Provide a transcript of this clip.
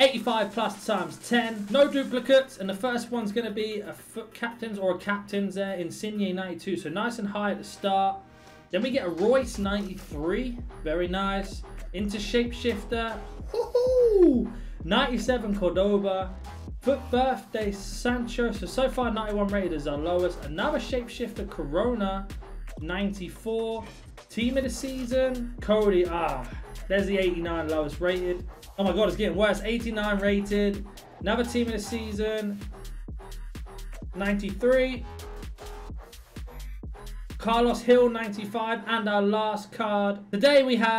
85 plus times 10. No duplicates. And the first one's going to be a FUT captain's or a captain's there. Insigne 92. So nice and high at the start. Then we get a Reus 93. Very nice. Into Shapeshifter. 97 Cordoba. FUT birthday Sancho. So, so far 91 rated is our lowest. Another Shapeshifter Corona. 94. Team of the season. Cody. Ah, there's the 89 lowest rated. Oh my god, it's getting worse. 89 rated. Another team in the season. 93. Carlos Hill 95 and our last card. Today we have